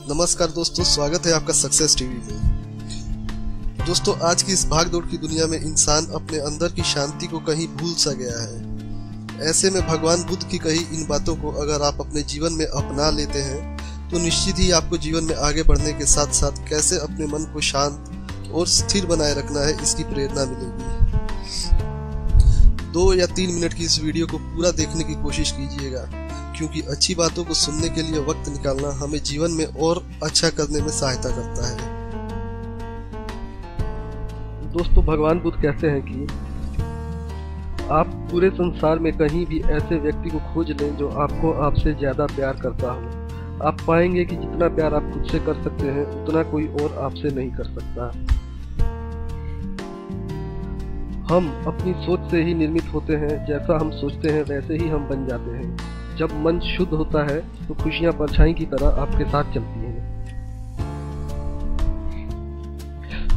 नमस्कार दोस्तों, स्वागत है आपका सक्सेस टीवी में। दोस्तों, आज की इस भागदौड़ की दुनिया में इंसान अपने अंदर की शांति को कहीं भूल सा गया है। ऐसे में भगवान बुद्ध की कही इन बातों को अगर आप अपने जीवन में अपना लेते हैं तो निश्चित ही आपको जीवन में आगे बढ़ने के साथ साथ कैसे अपने मन को शांत और स्थिर बनाए रखना है, इसकी प्रेरणा मिलेगी। दो या तीन मिनट की इस वीडियो को पूरा देखने की कोशिश कीजिएगा। क्योंकि अच्छी बातों को सुनने के लिए वक्त निकालना हमें जीवन में और अच्छा करने में सहायता करता है। दोस्तों, भगवान बुद्ध कहते हैं कि आप पूरे संसार में कहीं भी ऐसे व्यक्ति को खोज लें जो आपको आपसे ज़्यादा प्यार करता हो। आप पाएँगे कि जितना प्यार आप खुद से कर सकते हैं, उतना कोई और आपसे नहीं कर सकता। हम अपनी सोच से ही निर्मित होते हैं, जैसा हम सोचते हैं, वैसे ही हम बन जाते हैं। जब मन शुद्ध होता है तो खुशियाँ परछाई की तरह आपके साथ चलती हैं।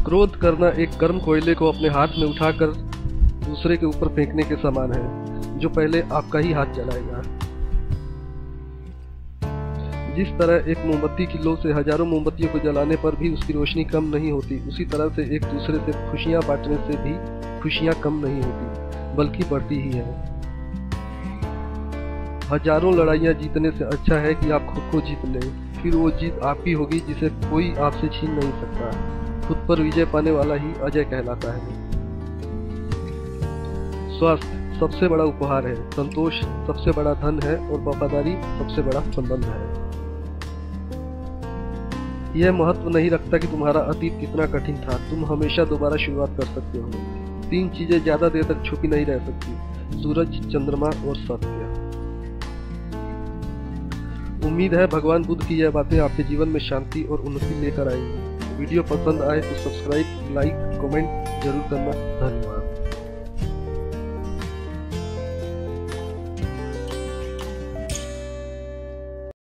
क्रोध करना एक गर्म कोयले को अपने हाथ में उठाकर दूसरे के ऊपर फेंकने के समान है, जो पहले आपका ही हाथ जलाएगा। जिस तरह एक मोमबत्ती की लो से हज़ारों मोमबत्तियों को जलाने पर भी उसकी रोशनी कम नहीं होती, उसी तरह से एक दूसरे से खुशियाँ बांटने से भी खुशियाँ कम नहीं होती, बल्कि बढ़ती ही है। हज़ारों लड़ाइयाँ जीतने से अच्छा है कि आप खुद को जीत लें। फिर वो जीत आपकी होगी जिसे कोई आपसे छीन नहीं सकता। खुद पर विजय पाने वाला ही अजय कहलाता है। स्वास्थ्य सबसे बड़ा उपहार है। संतोष सबसे बड़ा धन है और वफादारी सबसे बड़ा संबंध है। यह महत्व नहीं रखता कि तुम्हारा अतीत कितना कठिन था। तुम हमेशा दोबारा शुरुआत कर सकते हो। तीन चीज़ें ज़्यादा देर तक छुपी नहीं रह सकती। सूरज, चंद्रमा और सत्य। उम्मीद है भगवान बुद्ध की यह बातें आपके जीवन में शांति और उन्नति लेकर आएँगी। वीडियो पसंद आए तो सब्सक्राइब, लाइक, कमेंट ज़रूर करना धन्यवाद।